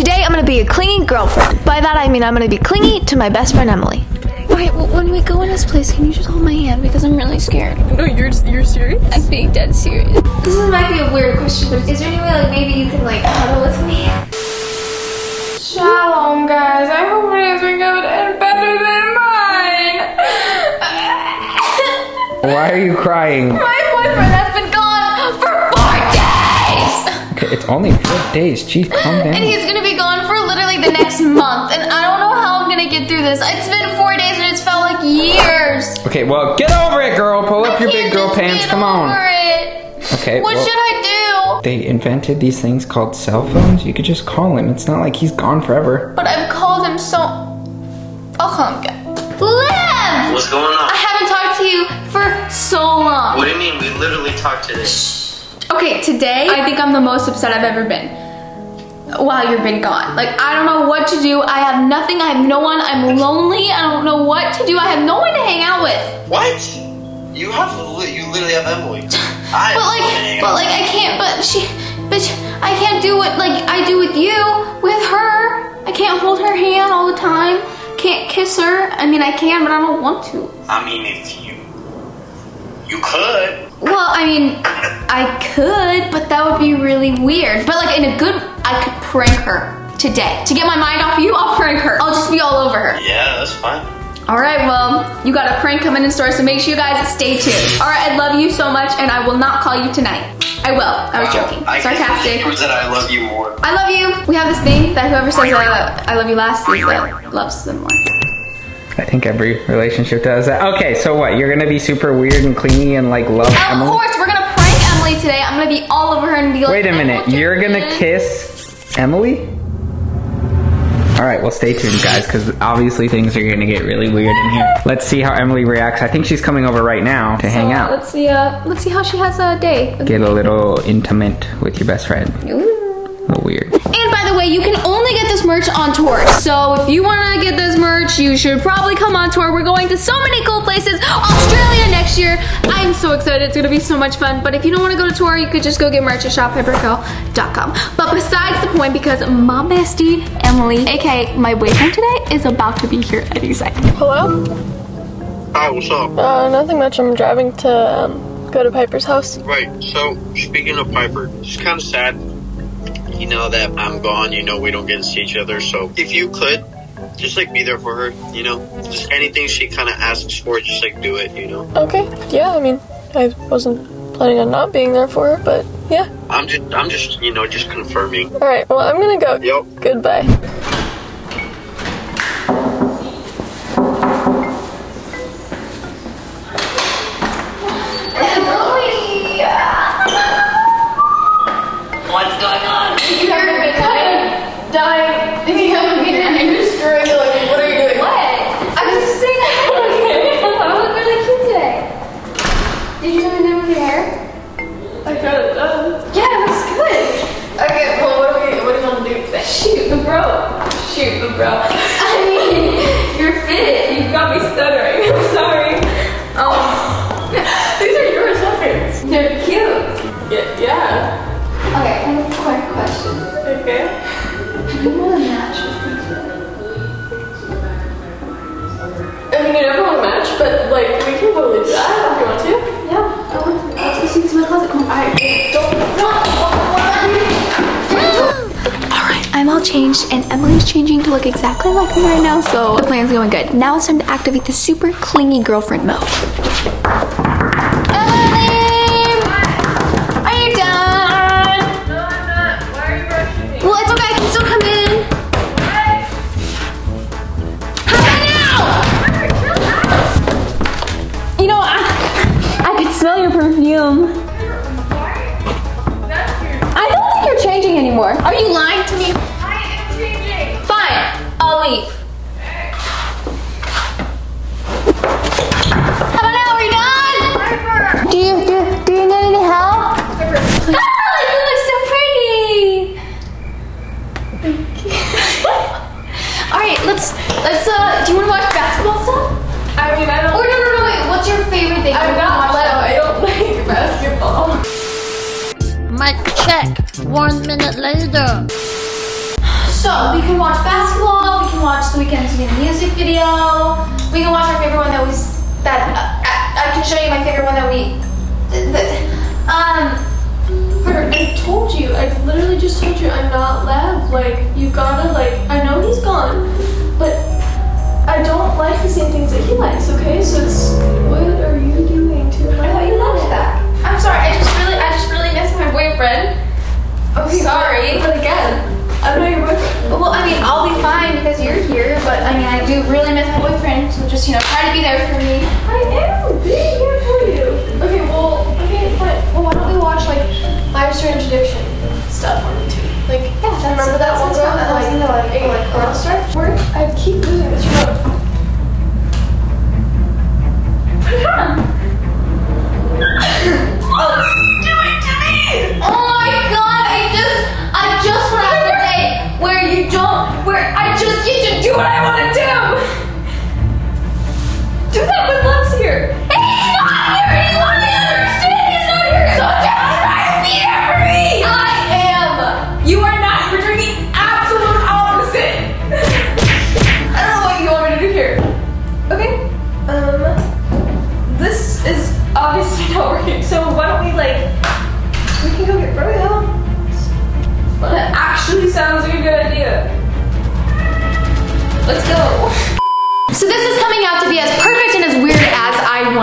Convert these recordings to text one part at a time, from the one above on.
Today I'm gonna be a clingy girlfriend. By that I mean I'm gonna be clingy to my best friend Emily. Alright, well, when we go in this place, can you just hold my hand because I'm really scared. No, you're you're serious? I'm being dead serious. This is, might be a weird question, but is there any way like maybe you can like cuddle with me? Shalom, guys. I hope it has been good and better than mine. Why are you crying? My it's only four days. Jeez, calm And he's gonna be gone for literally the next month. And I don't know how I'm gonna get through this. It's been four days and it's felt like years. Okay, well, get over it, girl. Pull up I your big girl just pants. get Come on. it. Okay. What well, should I do? They invented these things called cell phones. You could just call him. It's not like he's gone forever. But I've called him so. I'll call him again. Lev! What's going on? I haven't talked to you for so long. What do you mean? We literally talked today. Okay, today I think I'm the most upset I've ever been. While you've been gone. Like, I don't know what to do. I have nothing. I have no one. I'm lonely. I don't know what to do. I have no one to hang out with. What? You have you literally have Emily. I But like, but like, I can't. But she, but I can't do what like I do with you, with her. I can't hold her hand all the time. Can't kiss her. I mean, I can, but I don't want to. I mean, if you you could. Well, I mean, I could, but that would be really weird. But like in a good, I could prank her today to get my mind off you. I'll prank her. I'll just be all over her. Yeah, that's fine. All right, well, you got a prank coming in store, so make sure you guys stay tuned. All right, I love you so much, and I will not call you tonight. I will. I was Wow. joking. I Sarcastic. It that I love you more. I love you. We have this thing that whoever says uh, I love you last is uh, loves them more. I think every relationship does that. Okay, so what? You're gonna be super weird and clingy and like love Emily? Of course, we're gonna prank Emily today. I'm gonna be all over her and be like, Wait a minute. you You're gonna to-" kiss Emily? All right, well, stay tuned, guys, because obviously things are gonna get really weird in here. Let's see how Emily reacts. I think she's coming over right now to hang out. Let's see. Uh, let's see how she has a day. Get a little intimate with your best friend. Ooh. A little weird. And by the way, you can only get this merch on tour. So if you want to get this merch, you should probably come on tour. We're going to so many cool places. Australia next year. I'm so excited. It's going to be so much fun. But if you don't want to go to tour, you could just go get merch at shoppiperrockelle.com. But besides the point, because my bestie, Emily, aka my boyfriend today, is about to be here any second. Hello? Hi, what's up? Uh, nothing much. I'm driving to um, go to Piper's house. Right. So speaking of Piper, it's kind of sad. You know that I'm gone. You know we don't get to see each other. So if you could, just like be there for her. You know, just anything she kind of asks for, just like do it. You know. Okay. Yeah. I mean, I wasn't planning on not being there for her, but yeah. I'm just, I'm just, you know, just confirming. All right. Well, I'm gonna go. Yep. Goodbye. We can totally do that if you want to. I want to. I don't. Alright, I'm all changed and Emily's changing to look exactly like me right now, so the plan's going good. Now it's time to activate the super clingy girlfriend mode. Check. One minute later. So we can watch basketball. We can watch the Weeknd's new music video. We can watch our favorite one that we that. Uh, I, I can show you my favorite one that we. The, um. Carter, I told you. I literally just told you I'm not Lev. Like, you gotta, like, I know he's gone, but I don't like the same things that he likes, okay? So it's, what are you doing to I thought you loved that. I'm sorry. I just really, I just really miss my boyfriend. Okay, Sorry. But, but again, I'm not your boyfriend. Well, I mean, I'll be fine because you're here, but I mean, I do really miss my boyfriend. So just, you know, try to be there for me. I am being here for you. Okay, well, okay, fine. Well, why don't we watch, like, Live Strange Addiction stuff on YouTube? Like, Yeah, that's- remember that one girl that, like, That was like, into, like, like, uh, girl stuff? Do that with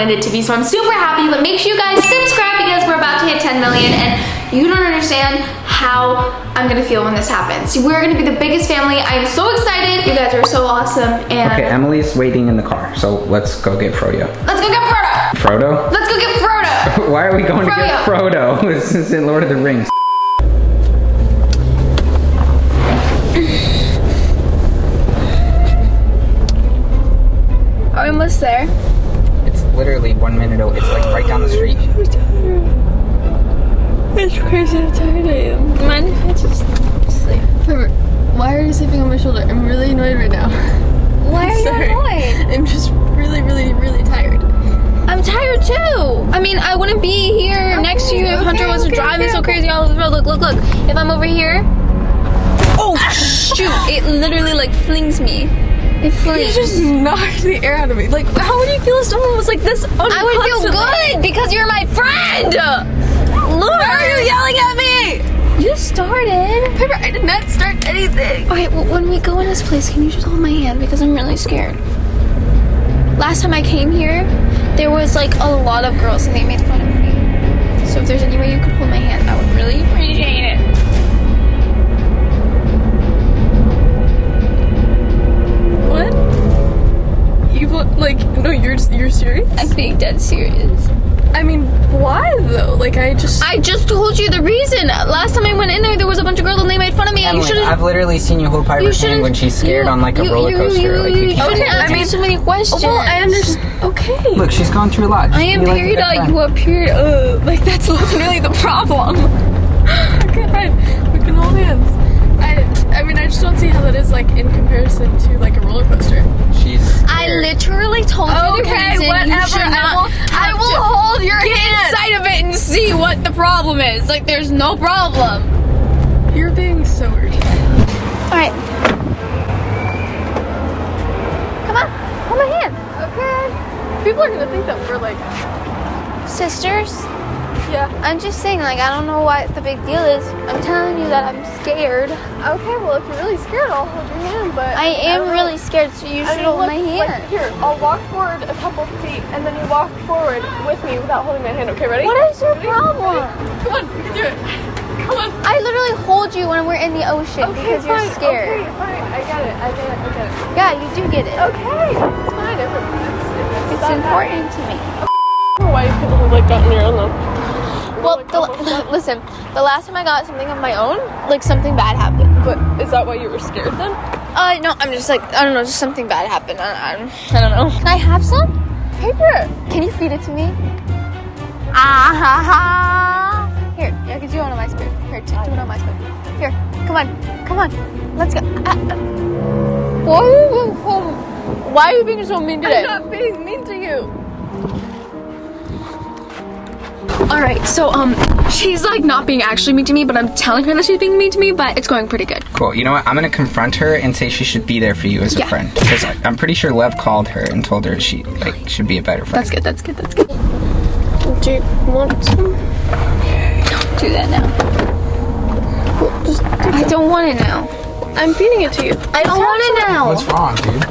wanted it to be. So I'm super happy, but make sure you guys subscribe because we're about to hit 10 million and you don't understand how I'm gonna feel when this happens. We're gonna be the biggest family. I'm so excited. You guys are so awesome and Okay, Emily's waiting in the car, so let's go get Froyo. let's go get Frodo. Frodo? Let's go get Frodo. Why are we going to get Frodo? This is in Lord of the Rings. Are we almost there? It's literally one minute. o- It's like right down the street. It's crazy how tired I am. Mind if I just sleep? Trevor, why are you sleeping on my shoulder? I'm really annoyed right now. Why are Sorry. you annoyed? I'm just really, really, really tired. I'm tired too. I mean, I wouldn't be here next to you if okay, Hunter wasn't okay, driving okay, so crazy all over the road. Look, look, look. If I'm over here, oh shoot! It literally like flings me. It You flings. just knocked the air out of me. Like, how would you feel if someone was like this? I would feel good because you're my friend. Look. Why are you yelling at me? You started. Piper, I did not start anything. Okay, well, when we go in this place, can you just hold my hand because I'm really scared. Last time I came here, there was like a lot of girls and they made fun of me. So if there's any way you could hold my hand, I would really appreciate it. The reason. Last time I went in there, there was a bunch of girls and they made fun of me. and you shouldn't. I've literally seen you hold Piper's you hand when she's scared you- on like a you- roller coaster. You, like, you, you you can't shouldn't Okay, I ask me mean- so many questions. well, I understand. Okay. Look, she's gone through a lot. I am be like period good You are period. Uh, like that's literally the problem. Okay, fine. We can hold hands. I, I mean, I just don't see how that is like in comparison to like a roller coaster. She's. I literally told you the Okay, reason. whatever. You should I not. will I have will to hold your get hand. inside of it and see what the problem is. Like, there's no problem. You're being so weird. All right. Come on, hold my hand, Okay. People are gonna think that we're like, sisters. Yeah. I'm just saying, like, I don't know what the big deal is. I'm telling you that I'm scared. Okay, well, if you're really scared, I'll hold your hand. But I am really scared, so you I should mean, hold look, my like, hand. here, I'll walk forward a couple feet, and then you walk forward with me without holding my hand. Okay, ready? What is your Ready? problem? Come on, we can do it. Come on. I literally hold you when we're in the ocean Okay, because you're scared. Okay, fine. I get it. I get it. I get it. Yeah, you do get it. Okay, it's fine. It's, it's, it's, important to me. Why you have like gotten your own though? Well, Like, the, almost listen, the last time I got something of my own, like something bad happened. But is that why you were scared then? Uh, no, I'm just like, I don't know, just something bad happened. I, I, don't- I don't know. Can I have some? Paper. Can you feed it to me? Ah ha ha. Here, yeah, because you want my spoon. Here, t- do it on my spoon. Here, come on, come on, let's go. Ah, ah. Why are you, why are you being so mean today? I'm not being mean to you. All right, so um, she's like not being actually mean to me, but I'm telling her that she's being mean to me. But it's going pretty good. Cool. You know what? I'm gonna confront her and say she should be there for you as a Yeah. friend. Because I'm pretty sure Lev called her and told her she like should be a better friend. That's good. That's good. That's good. Do you want some? Do that now. Just, I don't want it now. I'm feeding it to you. I don't want it now. What's wrong, dude?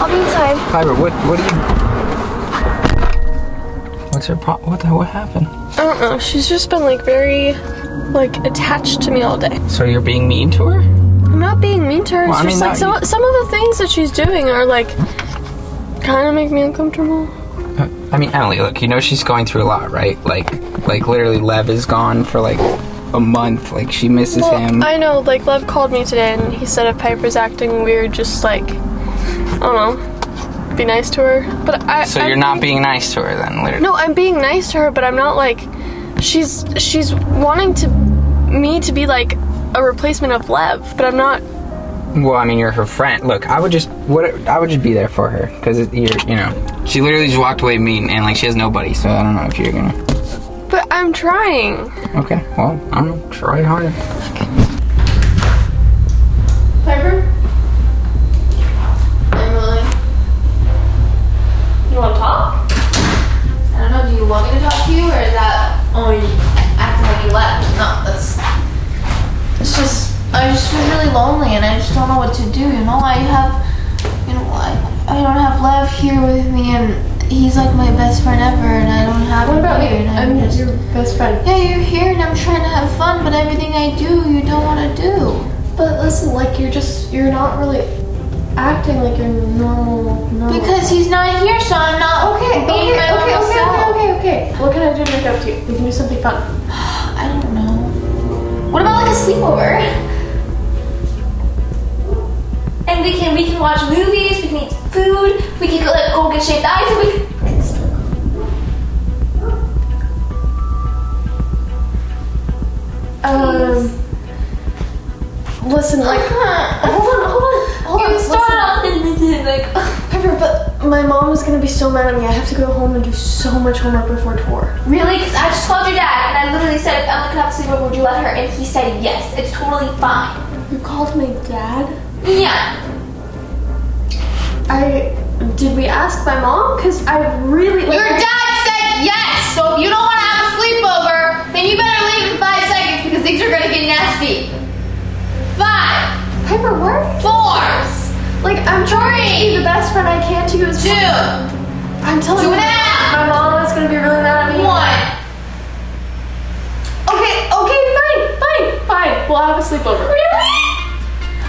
I'll be inside. Piper, what what do you? What's her pro? What what happened? I don't know. She's just been like very, like attached to me all day. So you're being mean to her? I'm not being mean to her. It's Well, I just mean, like some, some of the things that she's doing are like kind of make me uncomfortable. Uh, I mean, Emily, look, you know she's going through a lot, right? Like, like literally, Lev is gone for like a month. Like she misses Well, him. I know. Like Lev called me today and he said if Piper's acting weird, just like I don't know, be nice to her. But I. so I'm you're not being- being nice to her then, literally. No, I'm being nice to her, but I'm not like she's she's wanting to me to be like a replacement of Lev, but I'm not. Well, I mean, you're her friend. Look, I would just what I would just be there for her because you're, you know, she literally just walked away mean and like she has nobody. So I don't know if you're gonna. But I'm trying. Okay, well, I don't know. Try harder. Piper, everything I do, you don't want to do. But listen, like you're just you're not really acting like your normal. normal. Because he's not here, so I'm not okay, being okay, my okay, normal okay, self. okay, okay, okay. What can I do to make up to you? We can do something fun. I don't know. What about like a sleepover? And we can we can watch movies, we can eat food, we can go like go get shaved ice, we can. Listen, like, hold on, hold on, hold on. You start off and like. Piper, but my mom is gonna be so mad at me. I have to go home and do so much homework before tour. Really? Because I just called your dad and I literally said, I'm gonna have a sleepover, would you let her? And he said yes, it's totally fine. You called my dad? Yeah. I did we ask my mom? Cause I really like, Your dad said yes, so if you don't want to have a sleepover, then you better leave in five seconds because things are gonna get nasty. Five, Piper, what? four, Like I'm trying to be the best friend I can to you as two, I'm telling two you, and a half, my mom is gonna be really mad at me. one. Okay, okay, fine, fine, fine. We'll have a sleepover. Really?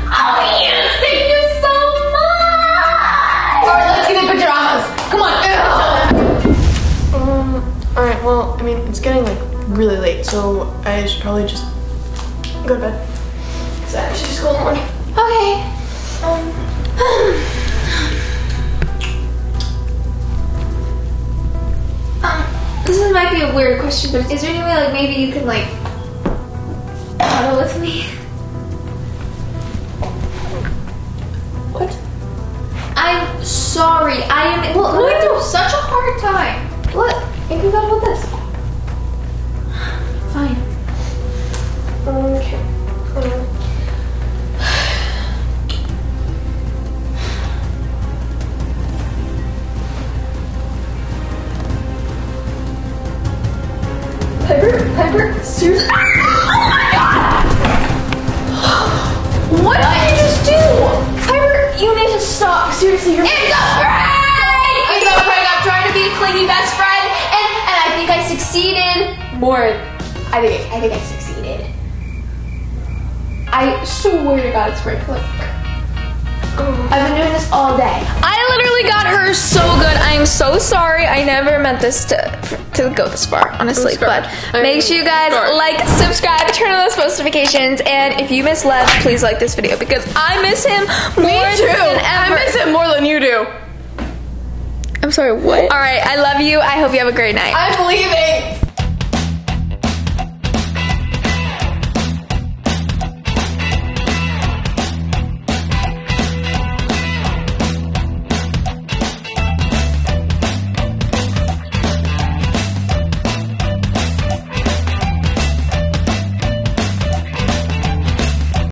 Oh yes, thank you so much. All right, let's get in pajamas. Come on. Um. All right. Well, I mean, it's getting like really late, so I should probably just go to bed. Cause I actually just go in the morning. Okay. Um, um. this might be a weird question, but is there any way, like, maybe you can, like, cuddle with me? What? I'm sorry. I am well, going through such a hard time. What? You can cuddle with this. Fine. Okay. Need. Seriously, you're. It's a prank! It's a prank. I'm trying to be a clingy best friend, and and I think I succeeded. More. I think I think I succeeded. I swear to God, it's prank. Look. I've been doing this all day. I literally got her so good. I am so sorry. I never meant this to to go this far, honestly. But make sure you guys scarred. like, subscribe, turn on those post notifications, and if you miss Lev, please like this video because I miss him more Me too. than I miss him more than you do. I'm sorry. What? All right. I love you. I hope you have a great night. I'm leaving.